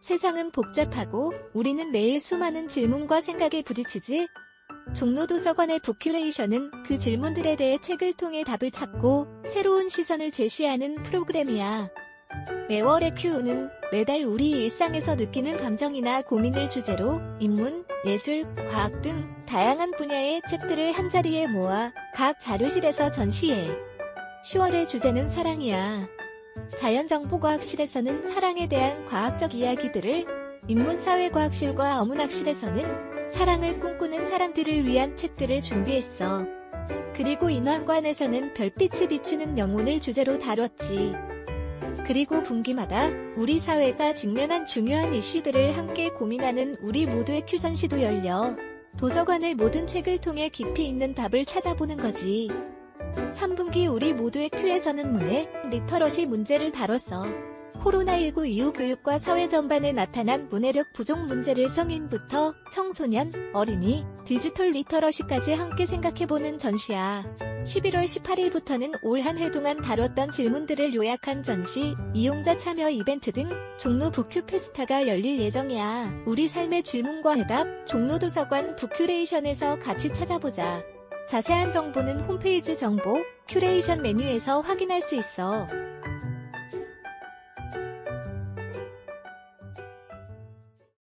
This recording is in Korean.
세상은 복잡하고 우리는 매일 수많은 질문과 생각에 부딪히지. 종로도서관의 북큐레이션은 그 질문들에 대해 책을 통해 답을 찾고 새로운 시선을 제시하는 프로그램이야. 매월의 큐는 매달 우리 일상에서 느끼는 감정이나 고민을 주제로 인문, 예술, 과학 등 다양한 분야의 책들을 한자리에 모아 각 자료실에서 전시해. 10월의 주제는 사랑이야. 자연정보과학실에서는 사랑에 대한 과학적 이야기들을, 인문사회과학실과 어문학실에서는 사랑을 꿈꾸는 사람들을 위한 책들을 준비했어. 그리고 인왕관에서는 별빛이 비추는 영혼을 주제로 다뤘지. 그리고 분기마다 우리 사회가 직면한 중요한 이슈들을 함께 고민하는 우리 모두의 큐 전시도 열려 도서관의 모든 책을 통해 깊이 있는 답을 찾아보는 거지. 3분기 우리 모두의 큐에서는 문해, literacy 문제를 다뤘어. 코로나19 이후 교육과 사회 전반에 나타난 문해력 부족 문제를 성인부터 청소년, 어린이, 디지털 literacy까지 함께 생각해보는 전시야. 11월 18일부터는 올 한 해 동안 다뤘던 질문들을 요약한 전시, 이용자 참여 이벤트 등 종로 북큐 페스타가 열릴 예정이야. 우리 삶의 질문과 해답, 종로 도서관 북큐레이션에서 같이 찾아보자. 자세한 정보는 홈페이지 정보, 큐레이션 메뉴에서 확인할 수 있어.